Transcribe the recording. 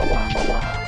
好吧好吧